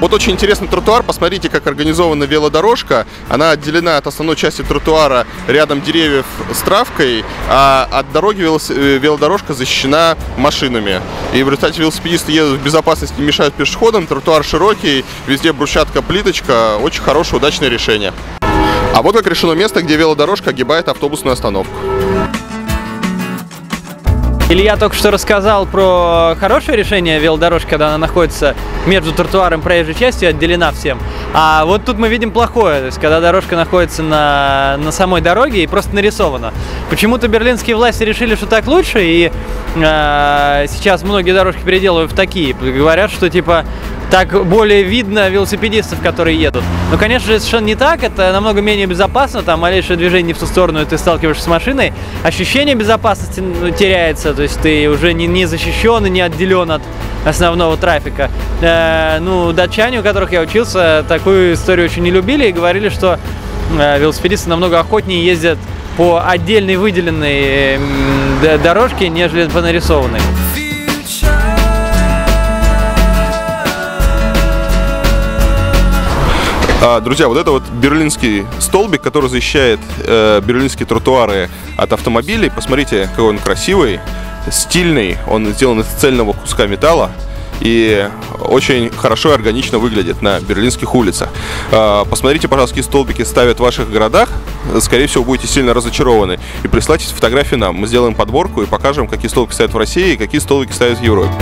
Вот очень интересный тротуар. Посмотрите, как организована велодорожка. Она отделена от основной части тротуара рядом деревьев с травкой, а от дороги э, велодорожка защищена машинами. И в результате велосипедисты едут в безопасности, не мешают пешеходам. Тротуар широкий, везде брусчатка, плиточка. Очень хорошее, удачное решение. А вот как решено место, где велодорожка огибает автобусную остановку. Илья только что рассказал про хорошее решение велодорожки, когда она находится между тротуаром и проезжей частью, отделена всем. А вот тут мы видим плохое, то есть когда дорожка находится на, на самой дороге и просто нарисована. Почему-то берлинские власти решили, что так лучше, и э, сейчас многие дорожки переделывают в такие. Говорят, что типа так более видно велосипедистов, которые едут. Но, конечно же, совершенно не так, это намного менее безопасно, там малейшее движение в ту сторону, и ты сталкиваешься с машиной, ощущение безопасности ну, теряется, то есть ты уже не, не защищен и не отделен от основного трафика. Э, ну, датчане, у которых я учился, такую историю очень не любили и говорили, что э, велосипедисты намного охотнее ездят по отдельной выделенной э, дорожке, нежели по нарисованной. А, друзья, вот это вот берлинский столбик, который защищает э, берлинские тротуары от автомобилей. Посмотрите, какой он красивый, стильный. Он сделан из цельного куска металла и очень хорошо и органично выглядит на берлинских улицах. А, Посмотрите, пожалуйста, какие столбики ставят в ваших городах. Скорее всего, будете сильно разочарованы. И присылайте фотографии нам. Мы сделаем подборку и покажем, какие столбики ставят в России и какие столбики ставят в Европе.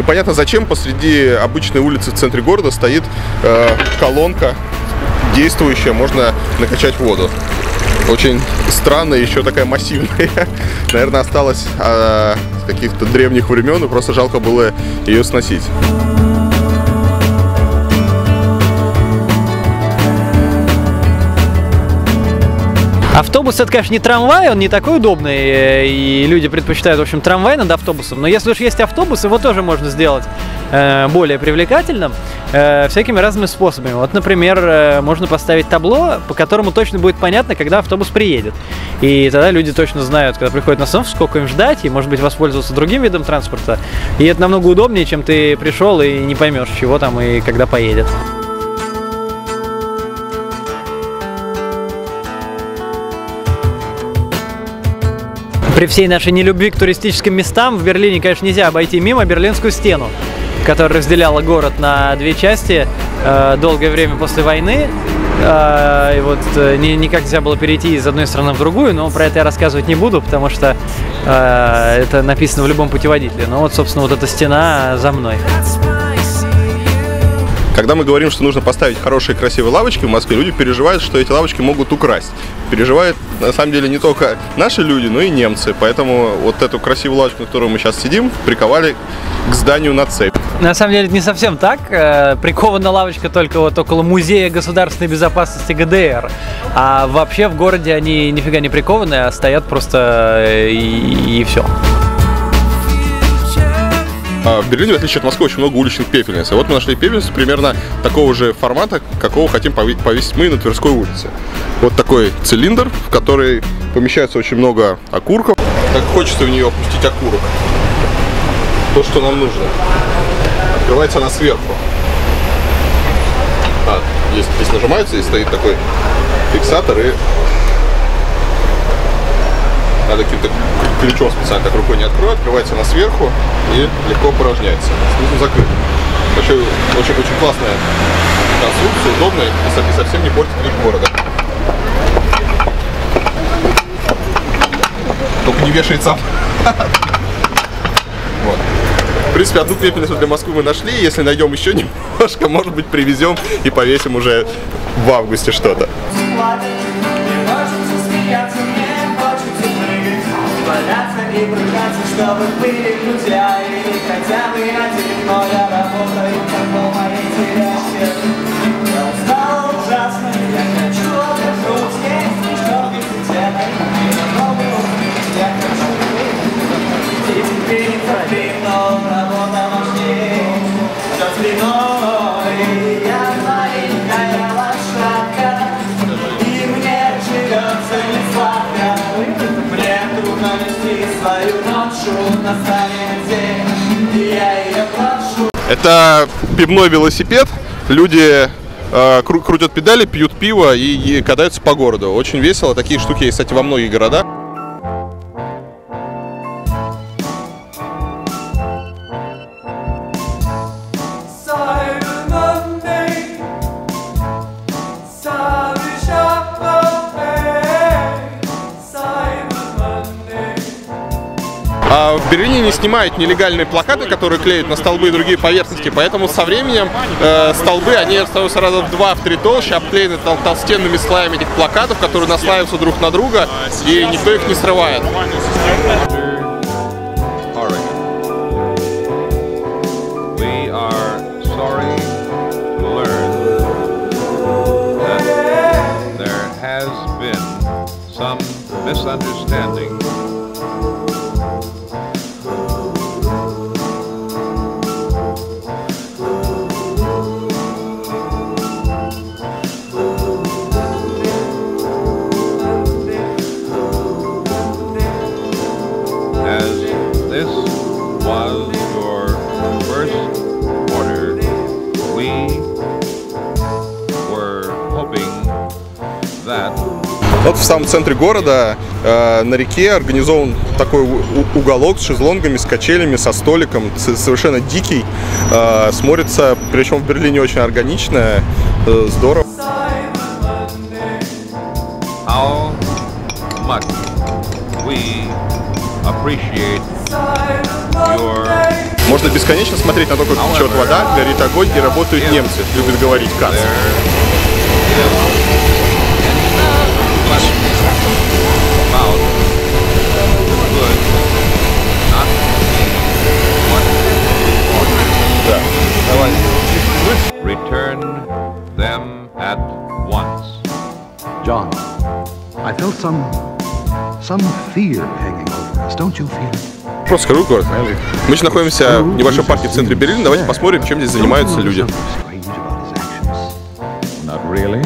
Непонятно зачем посреди обычной улицы в центре города стоит э, колонка действующая, можно накачать воду. Очень странная, еще такая массивная. Наверное, осталась э, с каких-то древних времен, и просто жалко было ее сносить. Автобус это, конечно, не трамвай, он не такой удобный, э, и люди предпочитают, в общем, трамвай над автобусом. Но если уж есть автобус, его тоже можно сделать э, более привлекательным э, всякими разными способами. Вот, например, э, можно поставить табло, по которому точно будет понятно, когда автобус приедет. И тогда люди точно знают, когда приходят на остановку, сколько им ждать, и, может быть, воспользоваться другим видом транспорта. И это намного удобнее, чем ты пришел и не поймешь, чего там и когда поедет. При всей нашей нелюбви к туристическим местам в Берлине, конечно, нельзя обойти мимо Берлинскую стену, которая разделяла город на две части э, долгое время после войны. Э, и вот э, ни- никак нельзя было перейти из одной страны в другую, но про это я рассказывать не буду, потому что э, это написано в любом путеводителе. Но вот, собственно, вот эта стена за мной. Когда мы говорим, что нужно поставить хорошие красивые лавочки в Москве, люди переживают, что эти лавочки могут украсть. Переживают, на самом деле, не только наши люди, но и немцы. Поэтому вот эту красивую лавочку, на которой мы сейчас сидим, приковали к зданию на цепь. На самом деле это не совсем так. Э, Прикована лавочка только вот около музея государственной безопасности ГДР. А вообще в городе они нифига не прикованы, а стоят просто э, и, все. А в Берлине, в отличие от Москвы, очень много уличных пепельниц. И вот мы нашли пепельницу примерно такого же формата, какого хотим повесить мы на Тверской улице. Вот такой цилиндр, в который помещается очень много окурков. Так хочется в нее опустить окурок. То, что нам нужно. Открывается она сверху. А, здесь, здесь нажимается, здесь стоит такой фиксатор и надо каким-то ключом специально так рукой не откроет, открывается она сверху и легко порожняется. Снизу закрыт. Вообще очень, очень классная конструкция, удобная и со- и совсем не портит вид города. Только не вешает сам. Вот. В принципе, одну пепельницу для Москвы мы нашли. Если найдем еще немножко, может быть, привезем и повесим уже в августе что-то. Смеяться, Валяться и брыкаться, чтобы были друзья Или хотя бы один, но я работаю как моей терящей Я Это пивной велосипед. Люди э, кру- крутят педали, пьют пиво и, и катаются по городу. Очень весело. Такие штуки есть, кстати, во многих городах. А в Берлине не снимают нелегальные плакаты, которые клеят на столбы и другие поверхности, поэтому со временем э, столбы, они становятся раза в два, в три толще, обклеены тол- толстенными слоями этих плакатов, которые наслаиваются друг на друга, и никто их не срывает. We Вот в самом центре города э, на реке организован такой уголок с шезлонгами, с качелями, со столиком, совершенно дикий. Э, смотрится, причем в Берлине очень органично, э, здорово. how much we appreciate your Можно бесконечно смотреть на то, как течет вода, горит огонь и работают немцы, любят говорить кац. Felt some some fear hanging over us. Don't you feel it? Просто скажу город. Мы сейчас находимся в небольшом парке в центре Берлина. Давайте посмотрим, чем здесь занимаются люди. Not really.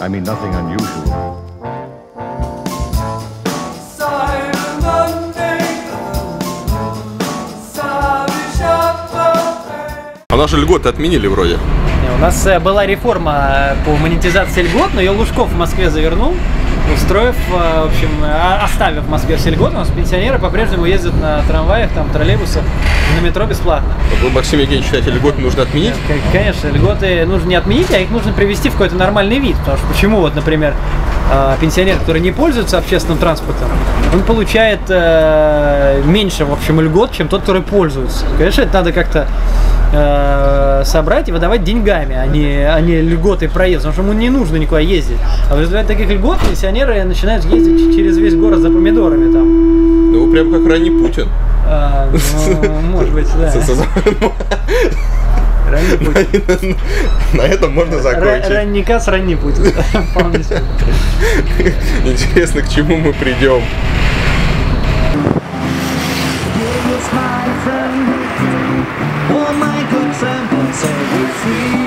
I mean, nothing unusual. А наши льготы отменили вроде. У нас э, была реформа э, по монетизации льгот, но ее Лужков в Москве завернул, устроив, э, в общем, э, оставив в Москве все льготы. У нас пенсионеры по-прежнему ездят на трамваях, там, троллейбусах, на метро бесплатно. Вы, Максим Евгеньевич, считаете, льготы нужно отменить? К- Конечно, льготы нужно не отменить, а их нужно привести в какой-то нормальный вид. Потому что почему вот, например, э, пенсионер, который не пользуется общественным транспортом, он получает э, меньше, в общем, льгот, чем тот, который пользуется. Конечно, это надо как-то э, собрать и выдавать деньгами, а не, а не льготы проезда, потому что ему не нужно никуда ездить. А в результате таких льгот пенсионеры начинают ездить через весь город за помидорами там. Ну, прям как ранний Путин. А, ну, может быть, да. Ранний. На этом можно закончить. Ранний путь. Вполне себе. Интересно, к чему мы придем. free.